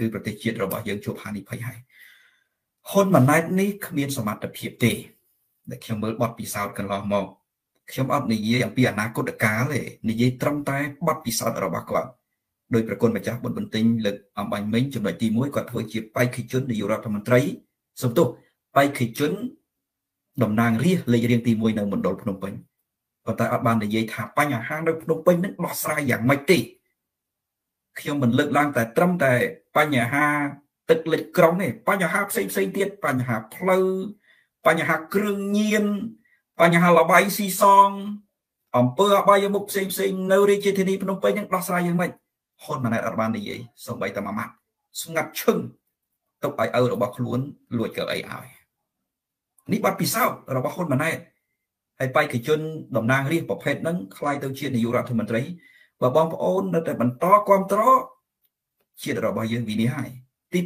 គឺប្រទេសជាតិរបស់យើងជួបហានិភ័យហើយហ៊ុនម៉ាណែតនេះគ្មានសមត្ថភាពទេដែលខ្ញុំមើលបទពិសោធន៍កន្លងមកខ្ញុំអត់និយាយអំពីអនាគតកាលទេនិយាយត្រឹមតែបទពិសោធន៍របស់គាត់ដោយប្រគុណម្ចាស់បុត្របន្ទិញលើកអំបញ្ញមិញចំណុចទី1គាត់ធ្វើជាបេក្ខជននាយករដ្ឋមន្ត្រីសំទោសបេក្ខជនតំណាងរាស្ត្រលេខរៀងទី1នៅមណ្ឌលភ្នំពេញប៉ុន្តែអត់បាននិយាយថាបញ្ហានៅភ្នំពេញនឹងដោះស្រាយយ៉ាងម៉េចទេខ្ញុំមិនលើកឡើងតែត្រឹមតែ បញ្ហាទឹកលិចក្រុងទេបញ្ហាផ្សេងផ្សេងទៀតបញ្ហាផ្លូវបញ្ហាគ្រឿងញៀនបញ្ហាលបាយស៊ីសងអំពើអបាយមុខផ្សេងផ្សេងនៅរាជធានីភ្នំពេញនឹងដោះស្រាយយ៉ាងម៉េចហ៊ុនម៉ាណែតអត់បាននិយាយសូម្បីតែមួយម៉ាត់ស្ងាត់ឈឹងទុកឲ្យឪរបស់ខ្លួនលួចកៅអីឲ្យនេះបាត់ពិសោធន៍របស់ហ៊ុនម៉ាណែតហើយបេក្ខជនតំណាងរាស្ត្រប្រភេទហ្នឹងខ្លាយទៅជានាយករដ្ឋមន្ត្រីបើបងប្អូននៅតែបន្តគ្រប់គ្រង ជាតិរបស់យើងវិនិច្ឆ័យទី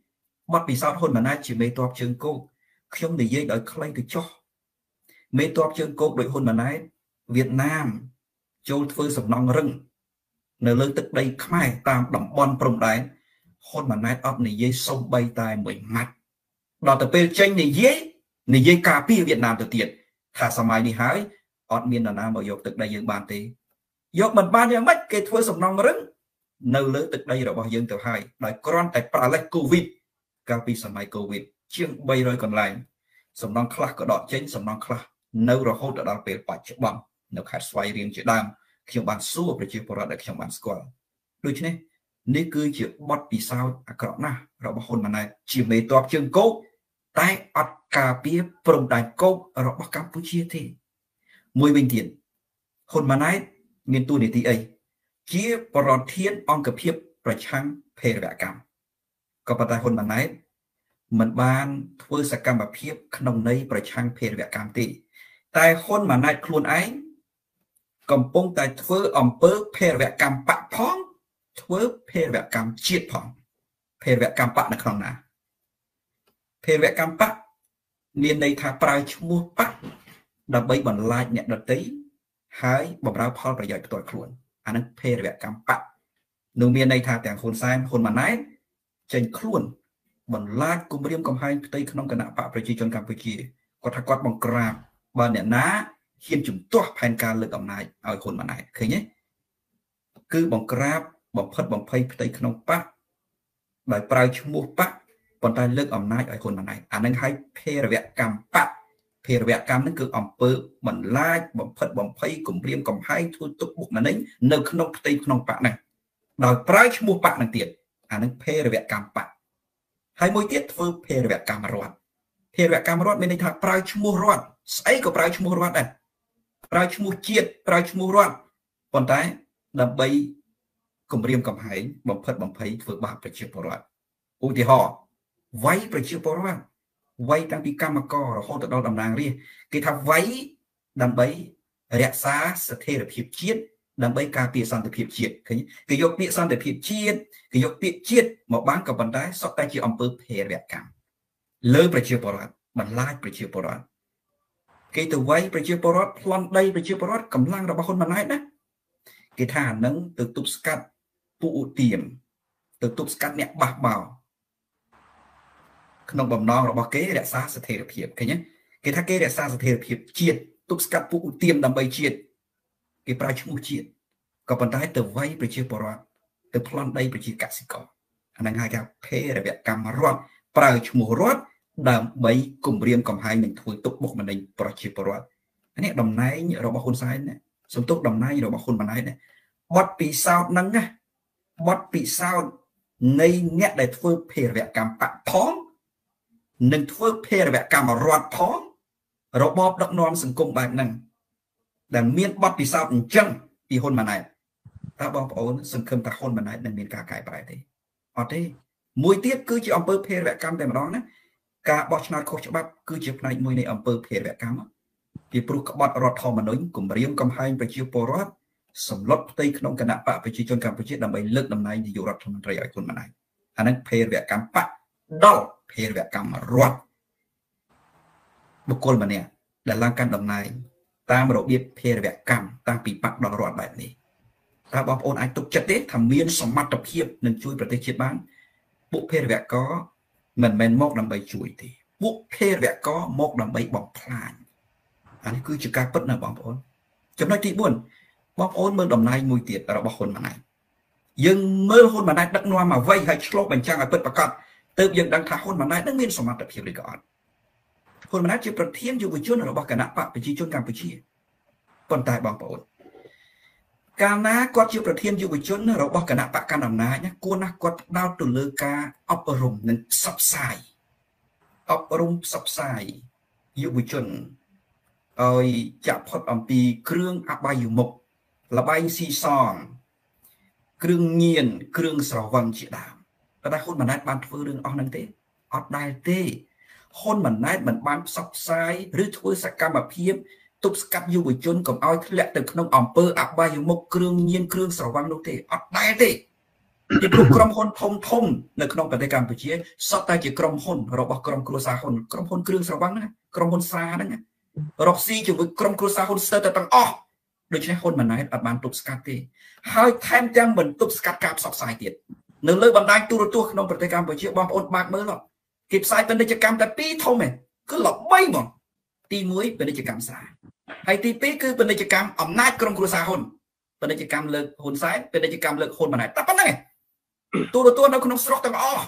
2បាត់ពិសោធន៍ហ៊ុនម៉ាណែតជាមេតបជើងគោកខ្ញុំនិយាយដោយខ្លីទៅចុះមេតបជើងគោកដោយហ៊ុនម៉ាណែតវៀតណាម ចូលធ្វើសំណង់រឹង នៅលើទឹកដីខ្មែរតាមតំបន់ព្រំដែនហ៊ុនម៉ាណែតអត់និយាយសំបីតែមួយម៉ាត់ដល់ទៅពេលចេញនិយាយនិយាយការពារវៀតណាមទៅទៀតថាសម័យនេះហើយអត់មាននរណាមកយកទឹកដីយើងបានទេយកមិនបានយ៉ាងម៉េចគេធ្វើសំណងរឹង នៅលើទឹកដីរបស់យើងទៅហើយដោយគ្រាន់តែប្រលេះកូវីដកាលពីសម័យកូវីដជាង300កន្លែងសំណងខ្លះក៏ដកចេញសំណងខ្លះនៅរហូតដល់ពេលបច្ចុប្បន្ននៅខេត្តស្វាយរៀងជាដើមខ្ញុំបានសួរប្រជាពលរដ្ឋដែលខ្ញុំបានស្គាល់ដូច្នេះនេះគឺជាបទពិសោធន៍អាក្រក់ណាស់របស់ហ៊ុនម៉ាណែតជាមេតបជើងគោកតែអត់ការពារព្រំដែនគោករបស់កម្ពុជាទេមួយវិញទៀតហ៊ុនម៉ាណែតមានតួនាទីអី ជាប្រធានអង្គភាពប្រឆាំងភេរវកម្មក៏ប៉ុន្តែហ៊ុនម៉ាណែតមិនបានធ្វើសកម្មភាព ក្នុងន័យប្រឆាំងភេរវកម្មទេតែហ៊ុនម៉ាណែតខ្លួនឯងកំពុងតែធ្វើអំពើភេរវកម្មបកផងធ្វើភេរវកម្មជាតិផងភេរវកម្មបកនៅក្នុងណាភេរវកម្មបកមានន័យថាប្រើឈ្មោះបកដើម្បីបន្លាចអ្នកដតីហើយបំរើផលប្រយោជន៍ផ្ទាល់ខ្លួន អានឹងភេរវកម្មបកនោះមានន័យថាទាំងហ៊ុនសែនហ៊ុនម៉ាណែតចេញខ្លួនបន្លាចគម្រាមកំហែងផ្ទៃក្នុងគណៈបកប្រជាជនកម្ពុជាគាត់ថាគាត់បង្ក្រាបបើអ្នកណាហ៊ានជំទាស់ផែនការលើកអំណាចឲ្យហ៊ុនម៉ាណែតឃើញទេគឺបង្ក្រាបបំផិតបំភ័យផ្ទៃក្នុងបកដោយប្រើឈ្មោះបកប៉ុន្តែលើកអំណាចឲ្យហ៊ុនម៉ាណែតអានឹងឲ្យភេរវកម្មបក ភេរវកម្មនឹងគឺអំពើបន្លាចបំផិតបំភ័យគំរាមកំហែងធ្វើទុកបុកម្នេញនៅក្នុងផ្ទៃក្នុងបកហ្នឹងដោយប្រើឈ្មោះបកនឹងទៀតអានឹងភេរវកម្មបកហើយមួយទៀតធ្វើភេរវកម្មរដ្ឋភេរវកម្មរដ្ឋមានន័យថាប្រើឈ្មោះរដ្ឋស្អីក៏ប្រើឈ្មោះរដ្ឋដែរប្រើឈ្មោះជាតិប្រើឈ្មោះរដ្ឋប៉ុន្តែដើម្បីគម្រាមកំហែងបំផិតបំភ័យធ្វើបាបប្រជាពលរដ្ឋឧទាហរណ៍វាយប្រជាពលរដ្ឋ វាយតាំងពីកម្មកររហូតដល់តំណាងរាស្ត្រគេថាវាយដើម្បីរក្សាស្ថិរភាពជាតិដើម្បីការពារសន្តិភាពជាតិឃើញគេយកពាក្យសន្តិភាពជាតិគេយកពាក្យជាតិមកបានក៏ប៉ុន្តែសុទ្ធតែជាអង្គើភេរវកម្មលើប្រជាពលរដ្ឋបន្លាចប្រជាពលរដ្ឋគេទៅវាយប្រជាពលរដ្ឋប្លន់ដីប្រជាពលរដ្ឋកម្លាំងរបស់ហ៊ុនម៉ាណែតណាគេថាអានឹងទៅទប់ស្កាត់ពួកឧទាមទៅទប់ស្កាត់អ្នកបះបោ ក្នុងបំណងរបស់គេរក្សាស្ថិរភាពឃើញទេគេថាគេរក្សាស្ថិរភាពជាតិទប់ស្កាត់ពួកឧទាមដើម្បីជាតិគេប្រើឈ្មោះជាតិក៏ប៉ុន្តែទៅវាយប្រជាពលរដ្ឋទៅប្លន់ដីប្រជាកសិករអានឹងហៅថាភេរវកម្មរដ្ឋប្រើឈ្មោះរដ្ឋដើម្បីគម្រាមកំហែងនិងធ្វើទុកបុកម្នេញប្រជាពលរដ្ឋនេះតំណែងរបស់ហ៊ុនសែនណាសំទុកតំណែងរបស់ហ៊ុនម៉ាណែតណាបត់ពិសោធន៍ហ្នឹងណាបត់ពិសោធន៍នៃអ្នកដែលធ្វើភេរវកម្មបកផង និងធ្វើភេរវកម្មរដ្ឋផងរបបដឹកនាំសង្គមបែបហ្នឹងដែលមានបទពិសោធន៍អញ្ចឹងពីហ៊ុនម៉ាណែតតើបងប្អូនសង្ឃឹមថាហ៊ុនម៉ាណែតនឹងមានការកែប្រែទេអត់ទេមួយទៀតគឺជាអង្គើភេរវកម្មតែម្ដងណាការបោះឆ្នោតខុសច្បាប់គឺជាផ្នែកមួយនៃអង្គើភេរវកម្មពីព្រោះក្បត់រដ្ឋធម្មនុញ្ញគម្រាមកំហែងប្រជាពលរដ្ឋសម្លុតផ្ទៃក្នុងគណៈបកប្រជាជនកម្ពុជាដើម្បីលើកតំណែងនាយករដ្ឋមន្ត្រីឲ្យគុណម្ដាយអានឹងភេរវកម្មបក ដល់ភេរវកម្មរដ្ឋបុគ្គលម្នាក់ដែលឡើងកាន់តំណែងតាមរបៀបភេរវកម្មតាំងពីបកដល់រដ្ឋបែបនេះតើបងប្អូនអាចទុកចិត្តទេថាមានសមត្ថភាពនឹងជួយប្រទេសជាតិបានពួកភេរវករមិនមែនមកដើម្បីជួយទេពួកភេរវករមកដើម្បីបំផ្លាញអានេះគឺជាការពិតណាបងប្អូនចំណុចទី4បងប្អូនមើលតំណែងមួយទៀតរបស់ហ៊ុនម៉ាណែតយើងមើលហ៊ុនម៉ាណែតដឹកនាំអ្វីហើយឆ្លោះបញ្ចាំងឲ្យពិតប្រាកដ ទើបយើងដឹងថាហ៊ុនម៉ាណែតនឹងមានសមត្ថភាពឬក៏អត់ហ៊ុនម៉ាណែតជាប្រធានយុវជនរបស់គណៈបកប្រជាជនកម្ពុជាប៉ុន្តែបងប្អូនកាលណាគាត់ជាប្រធានយុវជនរបស់គណៈបកកណ្ដាលអំណាចគួរណាស់គាត់ផ្ដោតទៅលើការអប់រំនិងផ្សព្វផ្សាយអប់រំផ្សព្វផ្សាយយុវជនឲ្យចាក់ផុតអំពីគ្រឿងអបាយមុខលបែងស៊ីសងគ្រឿងញៀនគ្រឿងស្រវឹងជាដើម តែហ៊ុនម៉ាណែតបានធ្វើរឿងអស់ហ្នឹងទេអត់ដែលទេហ៊ុនម៉ាណែតមិនបានផ្សព្វផ្សាយឬធ្វើសកម្មភាពទប់ស្កាត់យុវជនកុំឲ្យធ្លាក់ទៅក្នុងអំពើអបាយមុខគ្រឿងញៀនគ្រឿងស្រវឹងនោះទេអត់ដែលទេពីព្រោះក្រុមហ៊ុនធំធំនៅក្នុងប្រទេសកម្ពុជាសុទ្ធតែជាក្រុមហ៊ុនរបស់ក្រុមគ្រួសារហ៊ុនក្រុមហ៊ុនគ្រឿងស្រវឹងហ្នឹងក្រុមហ៊ុនសាហ្នឹងរកស៊ីជាមួយក្រុមគ្រួសារហ៊ុនស្ទើរតែទាំងអស់ដូច្នេះហ៊ុនម៉ាណែតអត់បានទប់ស្កាត់ទេហើយថែមទាំងមិនទប់ស្កាត់ការផ្សព្វផ្សាយទៀត នៅលើបណ្ដាញទូរទស្សន៍ក្នុងប្រទេសកម្ពុជាបងប្អូនបើកមើលគេផ្សាយពាណិជ្ជកម្មតែពីរធំឯងគឺល្បីហ្មងទី1ពាណិជ្ជកម្មស្រាហើយទី2គឺពាណិជ្ជកម្មអំណាចក្រុមគ្រួសារហ៊ុនពាណិជ្ជកម្មលើកហ៊ុនសែនពាណិជ្ជកម្មលើកហ៊ុនម៉ាណែតតែប៉ុណ្្នឹងឯងទូរទស្សន៍នៅក្នុងស្រុកទាំងអស់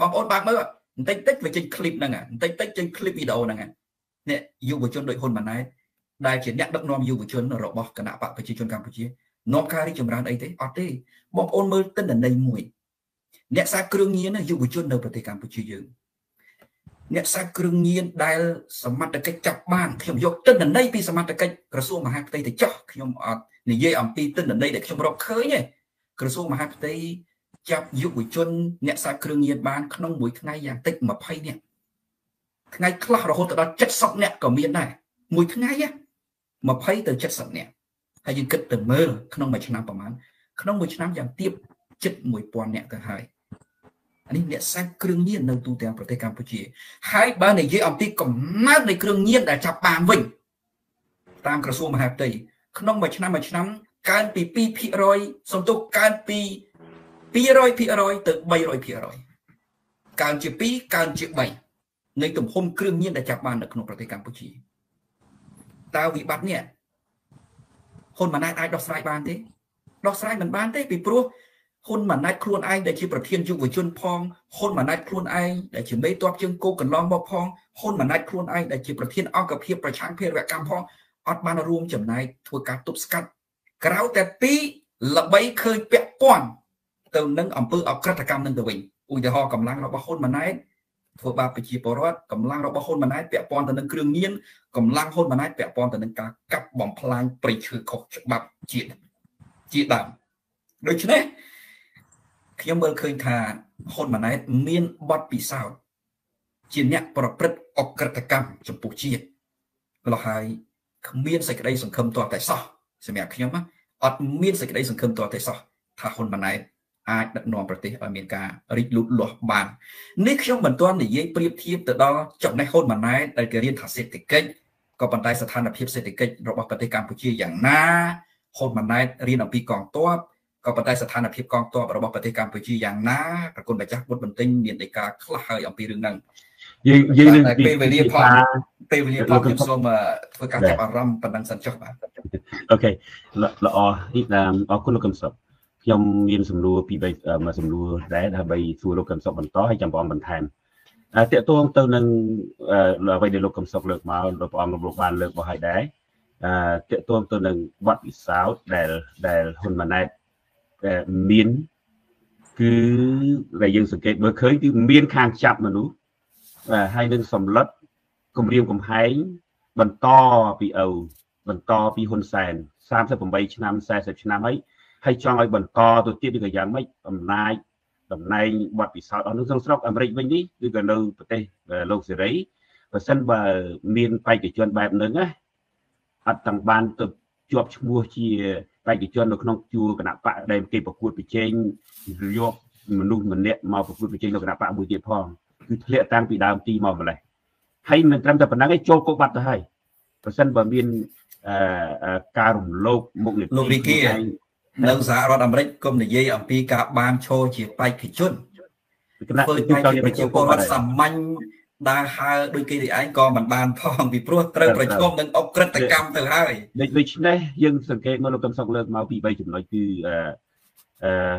បងប្អូនបើកមើលបន្តិចតិចវាចេញឃ្លីបហ្នឹងបន្តិចតិចចេញឃ្លីបវីដេអូហ្នឹងនេះយុវជនដូចហ៊ុនម៉ាណែតដែលជាអ្នកដឹកនាំយុវជនរបស់គណៈបកប្រជាជនកម្ពុជានាំការរីកចម្រើនអីទេអត់ទេបងប្អូនមើលទិន្នន័យមួយ អ្នកសាគ្រឿងញៀនយុវជននៅប្រទេសកម្ពុជាយើងអ្នកសាគ្រឿងញៀនដែលសមត្ថកិច្ចចាប់បានខ្ញុំយកទិន្នន័យពីសមត្ថកិច្ចក្រសួងមហាផ្ទៃទៅចោះខ្ញុំអត់និយាយអំពីទិន្នន័យដែលខ្ញុំរកឃើញទេក្រសួងមហាផ្ទៃចាប់យុវជន អ្នកសាគ្រឿងញៀនបានក្នុងមួយថ្ងៃយ៉ាងតិច20នាក់ថ្ងៃខ្លះរហូតដល់70នាក់ក៏មានដែរមួយថ្ងៃ20ទៅ70នាក់ហើយយើងគិតទៅមើលក្នុងមួយឆ្នាំប្រហែលក្នុងមួយឆ្នាំយ៉ាងទៀបជិត1000នាក់ទៅហើយ នេះអ្នកសាច់គ្រឿងញៀននៅទូទាំងប្រទេសកម្ពុជា ហើយបើនិយាយអំពីកំណើតនៃគ្រឿងញៀនដែលចាប់បានវិញតាមក្រសួងមហាផ្ទៃក្នុងមួយឆ្នាំមួយឆ្នាំកើនពី2%សំទុះកើនពី200%ទៅ300%កើនជា2កើនជា3នៃទំហំគ្រឿងញៀនដែលចាប់បាននៅក្នុងប្រទេសកម្ពុជាតើវិបត្តិនេះហ៊ុនម៉ាណែតអាចដោះស្រាយបានទេដោះស្រាយមិនបានទេពីព្រោះ ហ៊ុនម៉ាណែតខ្លួនឯងដែលជាប្រធានយុវជនផងហ៊ុនម៉ាណែតខ្លួនឯងដែលជាមេតបជើងគោកន្លងមកផងហ៊ុនម៉ាណែតខ្លួនឯងដែលជាប្រធានអង្គភាពប្រឆាំងភេរវកម្មផងអត់បានរួមចំណែកធ្វើការទប់ស្កាត់ក្រៅតែពីល្បីឃើញពាក់ព័ន្ធទៅនឹងអង្គើអក្រិតកម្មនឹងទៅវិញឧទាហរណ៍កម្លាំងរបស់ហ៊ុនម៉ាណែតធ្វើបាបប្រជាពលរដ្ឋកម្លាំងរបស់ហ៊ុនម៉ាណែតពាក់ព័ន្ធទៅនឹងគ្រឿងញៀនកម្លាំងហ៊ុនម៉ាណែតពាក់ព័ន្ធទៅនឹងការកាប់បំផ្លាញព្រៃឈើខុសច្បាប់ជាតិជាដើមដូច្នេះ ខ្ញុំមើលឃើញថាហ៊ុនម៉ាណែតមានបទពិសោធន៍ជាអ្នកប្រព្រឹត្តអក្រិតកម្មចំពោះជាតិម្ល៉េះហើយគ្មានសេចក្តីសង្ឃឹមទាល់តែសោះសម្រាប់ខ្ញុំអត់មានសេចក្តីសង្ឃឹមទាល់តែសោះថាហ៊ុនម៉ាណែតអាចដឹកនាំប្រទេសឲ្យមានការរីកលូតលាស់បាននេះខ្ញុំមិនទាន់និយាយប្រៀបធៀបទៅដល់ចំណេះហ៊ុនម៉ាណែតដែលគេរៀនថាសេដ្ឋកិច្ចក៏ប៉ុន្តែស្ថានភាពសេដ្ឋកិច្ចរបស់ប្រទេសកម្ពុជាយ៉ាងណាហ៊ុនម៉ាណែតរៀនអំពីកងទ័ព ក៏ប៉ុន្តែស្ថានភាពកងទ័ពរបស់ប្រទេសកម្ពុជាយ៉ាងណាប្រគុណម្ចាស់បុត្របន្ទិញមានដីកាខ្លះហើយអំពីរឿងហ្នឹងយើងយើងនឹងពេលវេលាផងពេលវេលាផងខ្ញុំសូមធ្វើការចាប់អារម្មណ៍ប៉ុណ្ណឹងសិនចុះបាទអូខេល្អអរគុណលោកកឹមសុខខ្ញុំមានសំណួរពីរមួយសំណួរដែរដើម្បីសួរលោកកឹមសុខបន្តហើយចាំបងបន្ថែមតកតងទៅនឹងអ្វីដែលលោកកឹមសុខលើកមកលោកព្រះអង្គលោកបានលើកមកហើយដែរតកតងទៅនឹងវត្តវិសោធដែលដែលហ៊ុនម៉ាណែត មានគឺដែលយើងសង្កេតមើលឃើញគឺមានខាងចាប់មនុស្សហើយនឹងសម្លឹកគម្រាមកំហែងបន្តពីឪបន្តពីហ៊ុនសែន38ឆ្នាំ40ឆ្នាំហើយហើយចង់ឲ្យបន្តទៅទៀតឬក៏យ៉ាងម៉េចអំណាចតំណែងបទពិសោធន៍អស់នោះក្នុងស្រុកអាមេរិកវិញនេះឬក៏នៅប្រទេសលោកសេរីបើសិនបើមានបេក្ខជនបែបហ្នឹងណាអត់ទាំងបានទៅជាប់ឈ្មោះជា បេក្ខជននៅក្នុងជួរគណៈបកដែលគេប្រកួតប្រជែងយកមនុស្សម្នាក់មកប្រកួតប្រជែងនៅគណៈបកមួយទៀតផងគឺធ្លាក់តាំងពីដើមទីមកម្លេះហើយមិនត្រឹមតែប៉ុណ្ណឹងឯងចូលគុកបាត់ទៅហើយប្រសិនបើមានអឺការរំលោភមុខនីតិលោករីគីនៅសហរដ្ឋអាមេរិកគុំនិយាយអំពីការបានឈរជាបេក្ខជនគណៈធ្វើចង់ប្រជាពលរដ្ឋសាមញ្ញ ដើរហើរដូចគេឯងក៏មិនបានផងពីព្រោះត្រូវប្រឈមនឹងអក្រិតកម្មទៅហើយដូច្នេះយើងសង្កេតមើលលោកកឹមសុខលើកមកពី3ចំណុចគឺអឺអឺ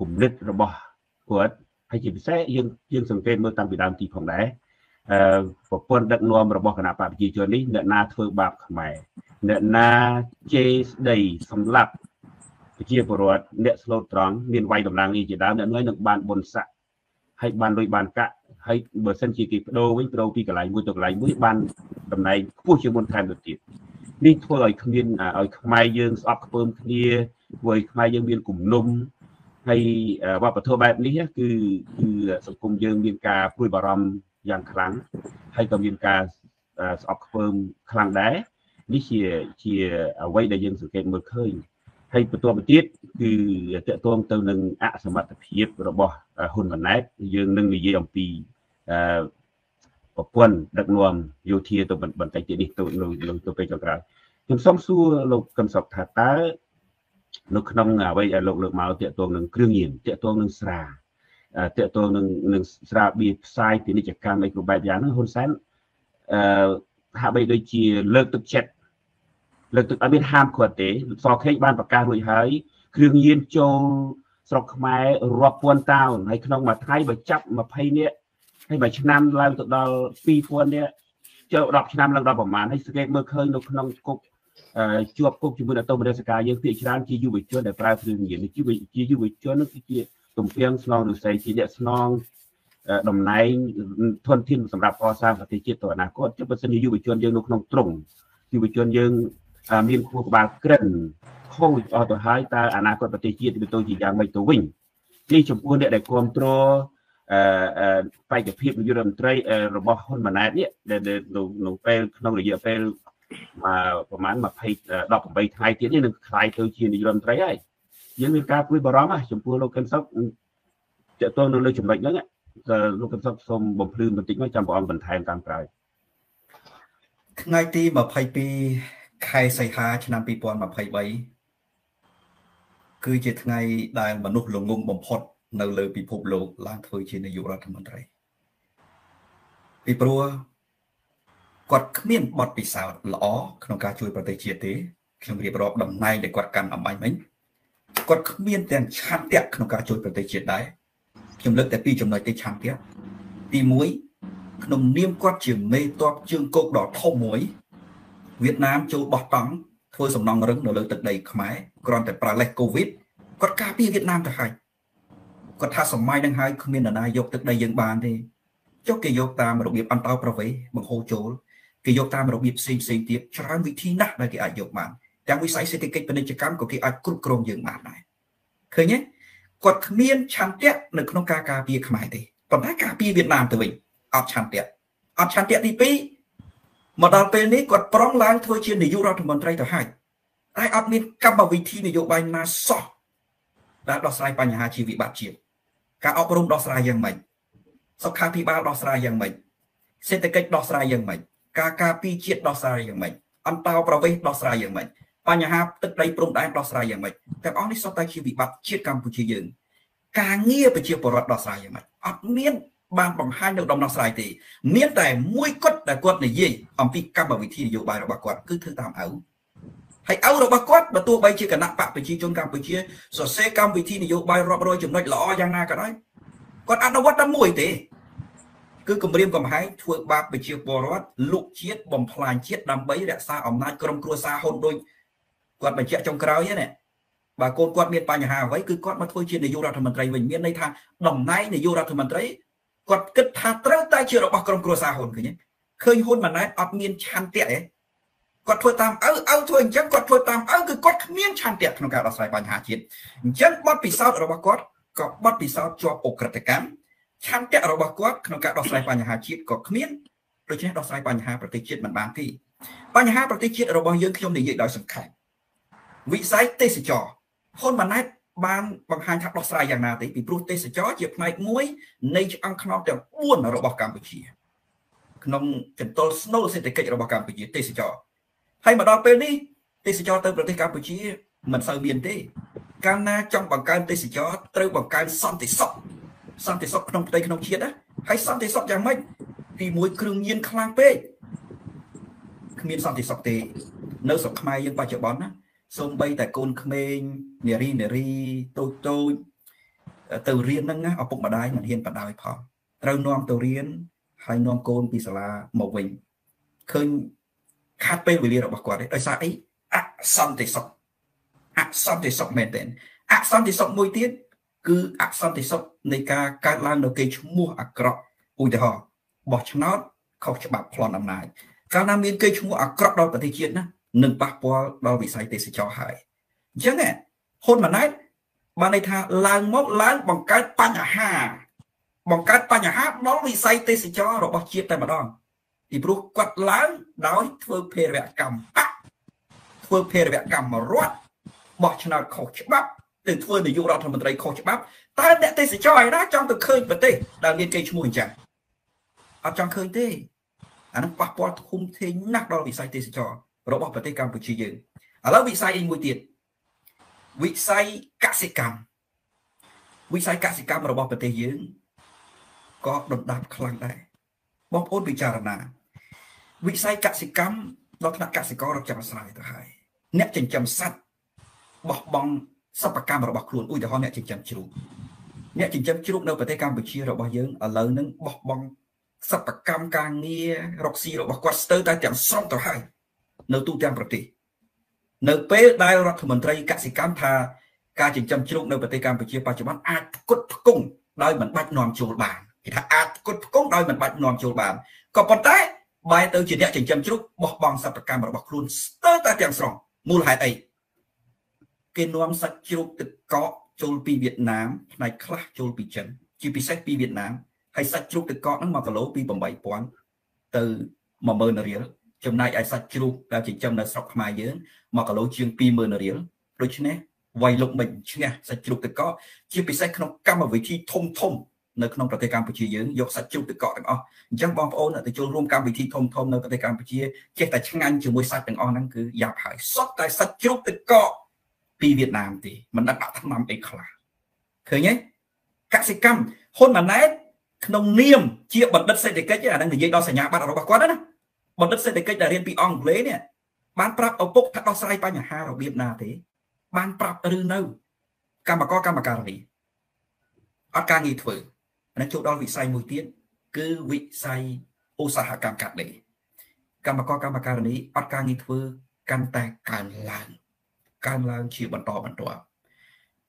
គំនិតរបស់គាត់ហើយជាពិសេសយើងយើងសង្កេតមើលតាំងពីដើមទីផងដែរអឺប្រព័ន្ធដឹកនាំរបស់គណៈបកប្រជាជននេះអ្នកណាធ្វើបាបខ្មែរអ្នកណាជេរស្ដីសម្លាប់ប្រជាពលរដ្ឋអ្នកស្លូតត្រង់មានវាយតម្លៃនេះជាដើមអ្នកនោះនឹងបានបុណ្យស័ក្តិហើយបានលុយបានកាក់ ហើយបើសិនជាគេបដូរវិញបដូរពីកន្លែងមួយទៅកន្លែងមួយបានតំណែងខ្ពស់ជាងមុនថែមទៅទៀតនេះធ្វើឲ្យគ្មានឲ្យខ្មែរយើងស្អប់ខ្ពើមគ្នាធ្វើឲ្យខ្មែរយើងមានគំនុំហើយវប្បធម៌បែបនេះគឺគឺសង្គមយើងមានការព្រួយបារម្ភយ៉ាងខ្លាំងហើយក៏មានការស្អប់ខ្ពើមខ្លាំងដែរនេះជាជាអ្វីដែលយើងសង្កេតមើលឃើញ ហើយបន្ទាប់មកទៀតគឺតកតងទៅនឹងអសមត្ថភាពរបស់ហ៊ុនម៉ាណែតយើងនឹងនិយាយអំពីអឺប្រព័ន្ធដឹកនាំយោធាទៅបន្តិចទៀតនេះទៅនៅទៅពេលចុងក្រោយខ្ញុំសូមសួរលោកកឹមសុខថាតើនៅក្នុងអ្វីដែលលោកលើកមកតកតងនឹងគ្រឿងញៀនតកតងនឹងស្រាតកតងនឹងនឹងស្រាបៀរផ្សាយពាណិជ្ជកម្មអីគ្រប់បែបយ៉ាងហ្នឹងហ៊ុនសែនអឺហាក់បីដូចជាលើកទឹកចិត្ត លើកទឹកឲ្យមានហាមឃាត់ទេសខេងបានប្រកាសរួចហើយគ្រឿងញៀនចូលស្រុកខ្មែររាប់ពាន់តោនហើយក្នុងមួយថ្ងៃបើចាប់20នាក់ហើយមួយឆ្នាំឡើងទៅដល់2000នាក់ចូល10ឆ្នាំឡើងដល់ប្រមាណហើយសង្កេតមើលឃើញនៅក្នុងគុកជាប់គុកជាមួយនឹងតមរសការយើងភាគច្រើនជាយុវជនដែលប្រើគ្រឿងញៀនជាយុវជននោះគឺជាទំពាំងស្នងឫស្សីជាអ្នកស្នងតំណែងធនធានសម្រាប់កសាងប្រទេសជាតិទៅអនាគតចុះបើសិនជាយុវជនយើងនៅក្នុងទ្រង់យុវជនយើង មានខួរក្បាលក្រិនខូចអស់ទៅហើយតើអនាគតប្រទេសជាតិវាទៅជាយ៉ាងម៉េចទៅវិញនេះចំពោះអ្នកដែលគ្រប់គ្រងអឺបេក្ខភាពនាយករដ្ឋមន្ត្រីរបស់ហ៊ុនម៉ាណែតនេះដែលនៅពេលក្នុងរយៈពេលប្រហែល20 18ថ្ងៃទៀតនេះនឹងคล้ายទៅជានាយករដ្ឋមន្ត្រីហើយយើងមានការព្រួយបារម្ភណាចំពោះលោកកឹមសុខតើតើនៅលើចំណុចហ្នឹងតើលោកកឹមសុខសូមបំភ្លឺបន្តិចមកចាំព្រះអង្គបន្ថែមតាមក្រោយថ្ងៃទី22 ខែសីហាឆ្នាំ2023គឺជាថ្ងៃដែលមនុស្សល្ងងបំផុត នៅលើពិភពលោកឡើងធ្វើជានាយករដ្ឋមន្ត្រីពីព្រោះគាត់គ្មានបទពិសោធន៍ល្អក្នុងការជួយប្រទេសជាតិទេខ្ញុំរៀបរាប់តំណែងដែលគាត់កាន់អំបញ្ញមិញគាត់គ្មានទាំងឆន្ទៈក្នុងការជួយប្រទេសជាតិដែរខ្ញុំលើកតែពីរចំណុចទីឆន្ទៈទី1ក្នុងនាមគាត់ជាមេតបជើងគោកដ៏ធំមួយ វៀតណាមចូលបោះតង់ធ្វើសំណង់រឹងនៅលើទឹកដីខ្មែរគ្រាន់តែប្រើលេសកូវីដគាត់ការពារវៀតណាមទៅហើយគាត់ថាសម័យនឹងហើយគ្មាននរណាយកទឹកដីយើងបានទេចុះគេយកតាមរបៀបអន្តោប្រវេសន៍បង្ហូរចូលគេយកតាមរបៀបផ្សេងផ្សេងទៀតច្រើនវិធីណាស់ដែលគេអាចយកបានទាំងវិស័យសេដ្ឋកិច្ចពាណិជ្ជកម្មក៏គេអាចគ្រប់គ្រងយើងបានដែរឃើញទេគាត់គ្មានឆន្ទៈនៅក្នុងការការពារខ្មែរទេប៉ុន្តែការពារវៀតណាមទៅវិញអត់ឆន្ទៈអត់ឆន្ទៈទី2 មកដល់ពេលនេះគាត់ប្រងឡើងធ្វើជានាយករដ្ឋមន្ត្រីទៅហើយតែអត់មានកម្មវិធីនយោបាយណាសោះដែលដោះស្រាយបញ្ហាជីវវិបត្តិជាតិការអប់រំដោះស្រាយយ៉ាងម៉េចសុខាភិបាលដោះស្រាយយ៉ាងម៉េចសេដ្ឋកិច្ចដោះស្រាយយ៉ាងម៉េចការការពារជាតិដោះស្រាយយ៉ាងម៉េចអន្តោប្រវេសន៍ដោះស្រាយយ៉ាងម៉េចបញ្ហាទឹកដីព្រំដែនដោះស្រាយយ៉ាងម៉េចទាំងអស់នេះសុទ្ធតែជាវិបត្តិជាតិកម្ពុជាយើង ការងារប្រជាពលរដ្ឋដោះស្រាយយ៉ាងម៉េចអត់មាន បានបង្ហាញនៅដំណោះស្រាយទេមានតែមួយគត់ដែលគាត់និយាយអំពីកម្មវិធីនយោបាយរបស់គាត់គឺធ្វើតាមឪហើយឪរបស់គាត់បើទោះបីជាគណៈបកប្រជាជនកម្ពុជាសរសេរកម្មវិធីនយោបាយរាប់រយចំណុចល្អយ៉ាងណាក៏ដោយគាត់អនុវត្តតែមួយទេគឺគម្រាមកំហែងធ្វើបាបប្រជាពលរដ្ឋលុកជាតិបំផ្លាញជាតិដើម្បីរក្សាអំណាចក្រុមគ្រួសារហ៊ុនដូចគាត់បញ្ជាក់ចុងក្រោយណាបើកូនគាត់មានបញ្ហាអ្វីគឺគាត់មកធ្វើជានាយករដ្ឋមន្ត្រីវិញមានន័យថាតំណែងនាយករដ្ឋមន្ត្រី គាត់គិតថាត្រូវតែជារបស់ក្រុមគ្រួសារហ៊ុនឃើញទេឃើញហ៊ុនម៉ាណែតអត់មានឆន្ទៈទេគាត់ធ្វើតាមឪឪធ្វើអញ្ចឹងគាត់ធ្វើតាមឪគឺគាត់គ្មានឆន្ទៈក្នុងការដោះស្រាយបញ្ហាជាតិអញ្ចឹងបទពិសោធន៍របស់គាត់ក៏បទពិសោធន៍ជាប់អ ுக ្រិតកម្មឆន្ទៈរបស់គាត់ក្នុងការដោះស្រាយបញ្ហាជាតិក៏គ្មានដូច្នេះដោះស្រាយបញ្ហាប្រទេសជាតិមិនបានទេបញ្ហាប្រទេសជាតិរបស់យើងខ្ញុំនិយាយដោយសង្ខេបវិស័យទេសចរហ៊ុនម៉ាណែត បានបង្ហាញថាដោះស្រាយយ៉ាងណាទេពីព្រោះទេសចរជាផ្នែកមួយនៃឆ្អឹងខ្នងទាំង4របស់កម្ពុជាក្នុងចន្ទុលស្នូលសេដ្ឋកិច្ចរបស់កម្ពុជាទេសចរហើយមកដល់ពេលនេះទេសចរទៅប្រទេសកម្ពុជាមិនសូវមានទេកាលណាចង់បង្កើនទេសចរត្រូវបង្កើនសន្តិសុខសន្តិសុខក្នុងផ្ទៃក្នុងជាតិណាហើយសន្តិសុខយ៉ាងម៉េចទីមួយគ្រឿងញៀនខ្លាំងពេកគ្មានសន្តិសុខទេ នៅស្រុកខ្មែរយើងបច្ចុប្បន្នណា សូម្បីតែកូនក្មេងនារីនារីតូចតូចទៅរៀនហ្នឹងណាឪពុកម្ដាយមិនហ៊ានបដ ாய் ផងត្រូវនាំទៅរៀនហើយនាំកូនពីសាលាមកវិញឃើញខាត់ពេលវេលារបស់គាត់ទេដោយសារអីអសន្តិសុខអសន្តិសុខមែនទែនអសន្តិសុខមួយទៀតគឺអសន្តិសុខនៃការកើតឡើងនៅគេឈ្មោះអាក្រក់ឧទាហរណ៍បោះឆ្នោតខុសច្បាប់ប្លន់អំណាចកាលណាមានគេឈ្មោះអាក្រក់ដល់ប្រទេសជាតិណា នឹងប៉ះពាល់ដល់វិស័យទេសចរហើយអញ្ចឹងហ៊ុនម៉ាណែតបានន័យថាឡើងមកឡើងបង្កើតបញ្ហាបង្កើតបញ្ហាដល់វិស័យទេសចររបស់ជាតិតែម្ដងពីព្រោះគាត់ឡើងដោយធ្វើភេរវកម្មបកធ្វើភេរវកម្មរដ្ឋបោះឆ្នោតខុសច្បាប់ទៅធ្វើនាយករដ្ឋមន្ត្រីខុសច្បាប់តើអ្នកទេសចរឯណាចង់ទៅឃើញប្រទេសដែលមានគេឈ្មោះអញ្ចឹងអត់ចង់ឃើញទេអានឹងប៉ះពាល់ធំធេងណាស់ដល់វិស័យទេសចរ របស់ប្រទេសកម្ពុជាយើងឥឡូវវិស័យមួយទៀតវិស័យកសិកម្មវិស័យកសិកម្មរបស់ប្រទេសយើងក៏ដុនដាបខ្លាំងដែរបងប្អូនពិចារណា វិស័យកសិកម្មដល់ថ្នាក់កសិកររកចាំស្រ័យទៅហើយអ្នកចិញ្ចឹមសត្វបោះបង់សិប្បកម្មរបស់ខ្លួនឧទាហរណ៍អ្នកចិញ្ចឹមជ្រូកអ្នកចិញ្ចឹមជ្រូកនៅប្រទេសកម្ពុជារបស់យើងឥឡូវហ្នឹងបោះបង់សិប្បកម្មការងាររកស៊ីរបស់គាត់ស្ទើរតែទាំងស្រុងទៅហើយ នៅទូទាំងប្រទេសនៅពេលដែលរដ្ឋមន្ត្រីកសិកម្មថាការចិញ្ចឹមជ្រូកនៅប្រទេសកម្ពុជាបច្ចុប្បន្នអាចផ្គត់ផ្គង់ដោយមិនបាច់នាំចូលបានគេថាអាចផ្គត់ផ្គង់ដោយមិនបាច់នាំចូលបានក៏ប៉ុន្តែបែរទៅជាអ្នកចិញ្ចឹមជ្រូកបោះបង់សិប្បកម្មរបស់ខ្លួនស្ទើរតែទាំងស្រុងមូលហេតុអីគេនាំសាច់ជ្រូកទឹកកកចូលពីវៀតណាមផ្នែកខ្លះចូលពីចិនជាពិសេសពីវៀតណាមហើយសាច់ជ្រូកទឹកកកហ្នឹង1គីឡូពី8000ទៅ10000រៀល ចំណែកឯសាច់ជ្រូកដែលចិញ្ចឹមនៅស្រុកខ្មែរយើង1គីឡូជាង20000រៀលដូច្នេះវាយលុកមិនឈ្នះសាច់ជ្រូកទឹកកកជាពិសេសក្នុងកម្មវិធីធំធំនៅក្នុងប្រទេសកម្ពុជាយើងយកសាច់ជ្រូកទឹកកកទាំងអស់អញ្ចឹងបងប្អូនទៅចូលរួមកម្មវិធីធំធំនៅប្រទេសកម្ពុជាចេះតែឆ្ងាញ់ជាមួយសាច់ទាំងអស់ហ្នឹងគឺយ៉ាប់ហើយសុទ្ធតែសាច់ជ្រូកទឹកកកពីវៀតណាមទេមិនដឹងដាក់ថ្នាំអីខ្លះឃើញទេកសិកម្មហ៊ុនម៉ាណែតក្នុងនាមជាបណ្ឌិតសេដ្ឋកិច្ចអានឹងនិយាយដល់សញ្ញាបត្ររបស់គាត់ណា បណ្ឌិតសេដ្ឋកិច្ចដែលរៀនពីអង់គ្លេសនេះបានប្រាប់ឪពុកថាដោះស្រាយបញ្ហារបៀបណាទេ បានប្រាប់ឬនៅ កម្មករកម្មការីអត់ការងារធ្វើអានេះចូលដល់វិស័យមួយទៀតគឺវិស័យឧស្សាហកម្មកាត់ដេរកម្មករកម្មការីអត់ការងារធ្វើកាន់តែកើនឡើងកើនឡើងជាបន្តបន្ទាប់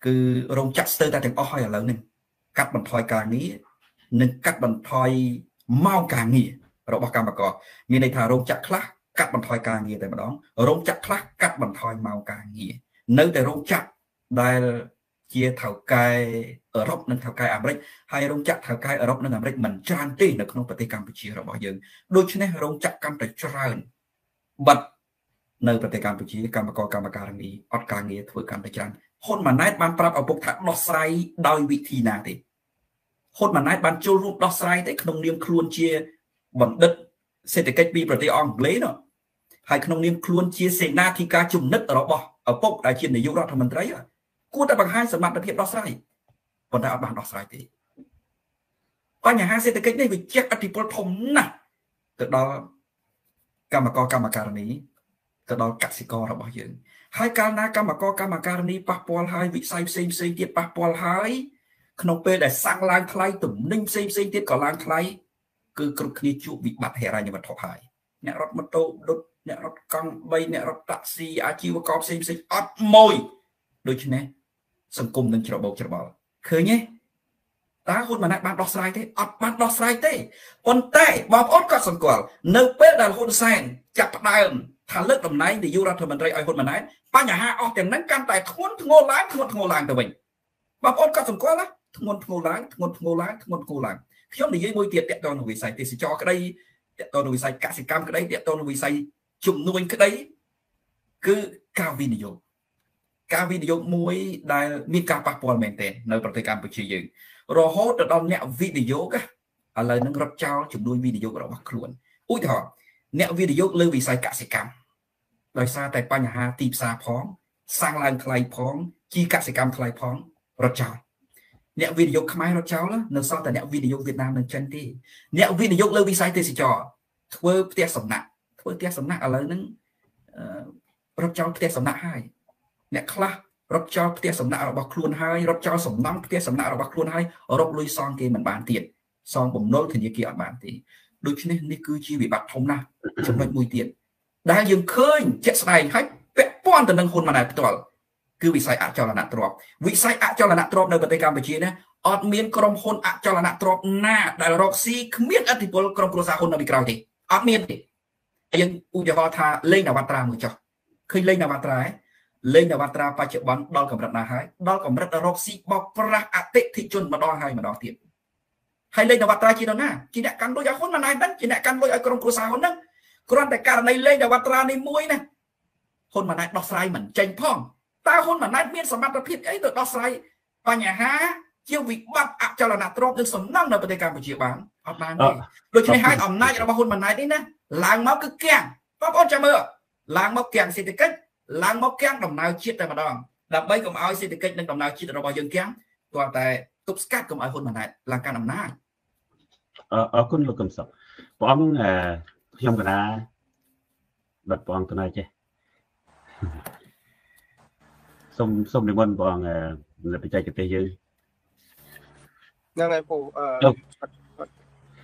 គឺរោងចក្រស្ទើរតែទាំងអស់ហើយឥឡូវនេះកាត់បន្ថយការងារនិងកាត់បន្ថយម៉ោងការងារ របស់កម្មករមានន័យថារោងចក្រខ្លះកាត់បន្ថយការងារតែម្ដងរោងចក្រខ្លះកាត់បន្ថយម៉ោងការងារនៅតែរោងចក្រដែលជាថៅកែអឺរ៉ុបនិងថៅកែអាមេរិកហើយរោងចក្រថៅកែអឺរ៉ុបនិងអាមេរិកមិនច្រើនទេនៅក្នុងប្រទេសកម្ពុជារបស់យើងដូច្នេះរោងចក្រកាន់តែច្រើនបិទនៅប្រទេសកម្ពុជាកម្មករកម្មការនីអត់ការងារធ្វើកាន់តែច្រើនហ៊ុនម៉ាណែតបានប្រាប់ឪពុកថាដោះស្រាយដោយវិធីណាទេហ៊ុនម៉ាណែតបានចូលរួមដោះស្រាយទេក្នុងនាមខ្លួនជា បណ្ឌិតសេដ្ឋកិច្ចពីប្រទេសអង់គ្លេសនោះហើយក្នុងនាមខ្លួនជាសេនាធិការជំនិតរបស់ឪពុកដែលជានាយករដ្ឋមន្ត្រីគួរតែបង្ហាញសមត្ថភាពដោះស្រាយប៉ុន្តែអត់បានដោះស្រាយទេបញ្ហាសេដ្ឋកិច្ចនេះវាជះឥទ្ធិពលធំណាស់ទៅដល់កម្មករកម្មការនីទៅដល់កសិកររបស់យើង ហើយកាលណាកម្មករកម្មការនីប៉ះពាល់ហើយវិស័យផ្សេងផ្សេងទៀតប៉ះពាល់ហើយក្នុងពេលដែលសាំងឡើងថ្លៃទំនិញផ្សេងផ្សេងទៀតក៏ឡើងថ្លៃ គឺគ្រប់គ្នាជួបវិបត្តិហិរញ្ញវត្ថុហើយអ្នករត់ម៉ូតូដុតអ្នករត់កង់3អ្នករត់តាក់ស៊ីអាជីវករផ្សេងផ្សេងអត់ម៉ួយដូច្នេះសង្គមនឹងច្របូកច្របល់ឃើញទេតើហ៊ុនម៉ាណែតបានដោះស្រាយទេអត់បានដោះស្រាយទេប៉ុន្តែបងប្អូនក៏សង្កល់នៅពេលដែលហ៊ុនសែនចាប់ផ្ដើមថាលើកតំណែងនាយករដ្ឋមន្ត្រីឲ្យហ៊ុនម៉ាណែតបញ្ហាអស់ទាំងហ្នឹងកាន់តែធ្ងន់ធ្ងរឡើងធ្ងន់ធ្ងរឡើងទៅវិញបងប្អូនក៏សង្កល់ណាធ្ងន់ធ្ងរឡើងធ្ងន់ធ្ងរឡើងធ្ងន់ធ្ងរឡើង ខ្ញុំនិយាយមួយទៀតតកតនៅវិស័យទេសចរក្តីតកតនៅវិស័យកសិកម្មក្តីតកតនៅវិស័យជំនួញក្តីគឺការវិនិយោគការវិនិយោគមួយដែលមានការប៉ះពាល់មែនទែននៅប្រទេសកម្ពុជាយើងរហូតទៅដល់អ្នកវិនិយោគឥឡូវនឹងរត់ចោលជំនួយវិនិយោគរបស់ខ្លួនឧទាហរណ៍អ្នកវិនិយោគលើវិស័យកសិកម្មដោយសារតែបញ្ហាទីផ្សារផងសាំងឡើងថ្លៃផងជីកសិកម្មថ្លៃផងរត់ចោល អ្នកវិនិយោគខ្មែររត់ចោលនៅសល់តែអ្នកវិនិយោគវៀតណាមនឹងចិនទេអ្នកវិនិយោគលើវិស័យទេសចរធ្វើផ្ទះសំណាក់ធ្វើផ្ទះសំណាក់ឥឡូវហ្នឹងរត់ចោលផ្ទះសំណាក់ហើយអ្នកខ្លះរត់ចោលផ្ទះសំណាក់របស់ខ្លួនហើយរត់ចោលសំណង់ផ្ទះសំណាក់របស់ខ្លួនហើយរកលុយសងគេមិនបានទៀតសងបំណុលធនាគារអត់បានទេដូច្នេះនេះគឺជាវិបត្តិធំណាស់ចំណុចមួយទៀតដែលយើងឃើញជាក់ស្ដែងហើយពាក់ព័ន្ធទៅនឹងហ៊ុនម៉ាណែតផ្ទាល់ គឺវិស័យអចលនទ្រព្យវិស័យអចលនទ្រព្យនៅប្រទេសកម្ពុជាណាអត់មានក្រុមហ៊ុនអចលនទ្រព្យណាដែលរកស៊ីគ្មានអធិបុលក្រុមគ្រួសារហ៊ុននៅពីក្រោយទេអត់មានទេយើងឧទាហរណ៍ថាលេងនវត្រាមួយចុះឃើញលេងនវត្រាឯងលេងនវត្រាបច្ចុប្បន្នដល់កម្រិតណាហើយដល់កម្រិតរកស៊ីបោកប្រាស់អតិថិជនម្ដងហើយម្ដងទៀតហើយលេងនវត្រាជានរណាជាអ្នកកាន់លុយឲ្យហ៊ុនម៉ាណែតហ្នឹងជាអ្នកកាន់លុយឲ្យក្រុមគ្រួសារហ៊ុនហ្នឹងគ្រាន់តែករណីលេងនវត្រានេះមួយណាហ៊ុនម៉ាណែតដោះស្រាយមិនចេញផង តើហ៊ុនម៉ាណែតមានសមត្ថភាពអីទៅដោះស្រាយបញ្ហាជាវិបត្តិអចលនទ្រព្យនិងសំណង់នៅប្រទេសកម្ពុជាបានអត់បានទេដូច្នេះហើយអំណាចរបស់ហ៊ុនម៉ាណែតនេះណាឡើងមកគឺគាំងបងប្អូនចាំមើលឡើងមកគាំងសេដ្ឋកិច្ចឡើងមកគាំងដំណើរជាតិតែម្ដងដើម្បីកុំឲ្យសេដ្ឋកិច្ចនិងដំណើរជាតិរបស់យើងគាំងគ្រាន់តែទប់ស្កាត់កុំឲ្យហ៊ុនម៉ាណែតឡើងកាន់អំណាចអរគុណលោកកឹមសុខព្រះអង្គខ្ញុំកណាបាត់ព្រះអង្គទៅណាចេះ សូមសូមនិមន្តព្រះអង្គបច្ចេកទេសយើងហ្នឹងហើយពូអឺ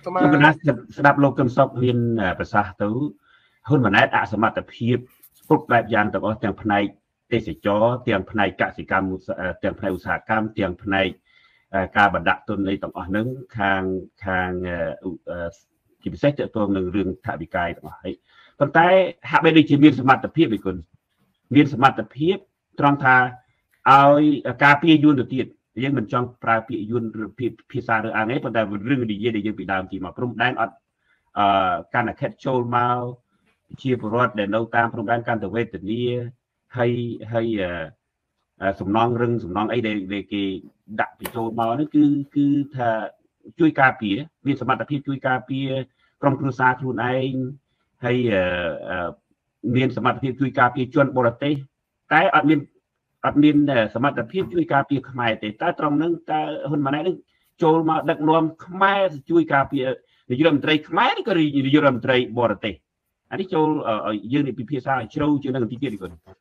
សូមកណាស្ដាប់លោកកឹមសុខមានប្រសាសន៍ទៅហ៊ុនម៉ាណែតអសមត្ថភាពគ្រប់បែបយ៉ាងទាំងអស់ទាំងផ្នែកទេសចរទាំងផ្នែកកសិកម្មទាំងផ្នែកឧស្សាហកម្មទាំងផ្នែកការបណ្ដាក់ទុននៃទាំងអស់ហ្នឹងខាងខាងជាពិសេសតើតងនឹងរឿងថវិកាទាំងអស់ហើយប៉ុន្តែហាក់បីដូចជាមានសមត្ថភាពឯគុណមានសមត្ថភាព ត្រង់ថាឲ្យការពារយួនទៅទៀតយើងមិនចង់ប្រើពាក្យយួនភាសាឬអាងទេប៉ុន្តែរឿងនិយាយដែលយើងពីដើមទីមកព្រំដែនអត់អឺកាន់តែខិតចូលមកជាពលរដ្ឋដែលនៅតាមព្រំដែនកាន់តែវេទនាហើយហើយសំណងរឹងសំណងអីដែលគេដាក់បញ្ចូលមកនេះគឺគឺថាជួយការពារមានសមត្ថភាពជួយការពារក្រុមគ្រួសារខ្លួនឯងហើយមានសមត្ថភាពជួយការពារជនបរទេស តែអត់មានអត់មានសមត្ថភាពជួយការពារខ្មែរទេតែត្រង់ហ្នឹងតើហ៊ុនម៉ាណែតនឹងចូលមកដឹកនាំខ្មែរជួយការពារនាយករដ្ឋមន្ត្រីខ្មែរឬក៏នាយករដ្ឋមន្ត្រីបរទេសអានេះចូលយើងនិយាយពិភាក្សាឲ្យជ្រៅជាងនឹងបន្តិចទៀតគាត់